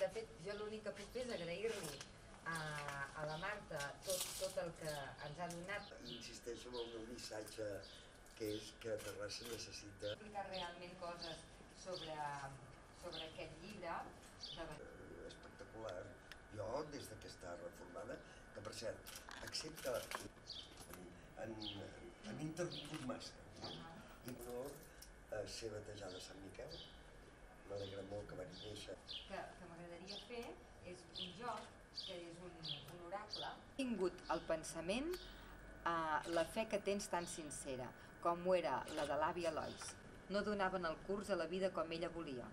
de fet, jo l'únic que puc fer és agrair-li a, a la Marta tot, tot el que ens ha donat. Insisteixo en el meu missatge, que és que Terrassa necessita Explicar realment coses sobre, sobre aquest llibre. De... eh, espectacular. Jo, des de que està reformada, que per cert, excepte en, en, intervingut massa, i en honor a ser batejada a Sant Miquel, m'alegra molt que vaig néixer. que, que m'agradaria fer és un joc que és un, un oracle. He tingut el pensament a la fe que tens tan sincera, com ho era la de l'àvia Lois. No donaven el curs a la vida com ella volia.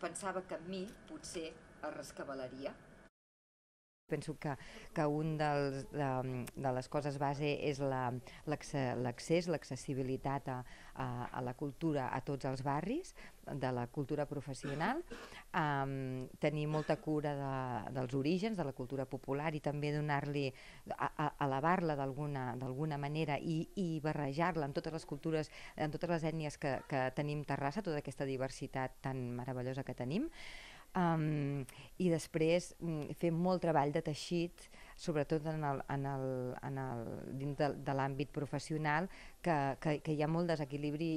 Pensava que amb mi potser es rescabalaria. Penso que, que un dels, de, de les coses base és la- l'accés, l'accessibilitat a, a, a la cultura a tots els barris, de la cultura professional, um, tenir molta cura de, dels orígens, de la cultura popular i també donar-li, elevar-la d'alguna manera i, i barrejar-la amb totes les cultures, amb totes les ètnies que, que tenim Terrassa, tota aquesta diversitat tan meravellosa que tenim, um, i després mm, fer molt treball de teixit, sobretot en el, en el, en el, dins de, de l'àmbit professional, que, que, que hi ha molt desequilibri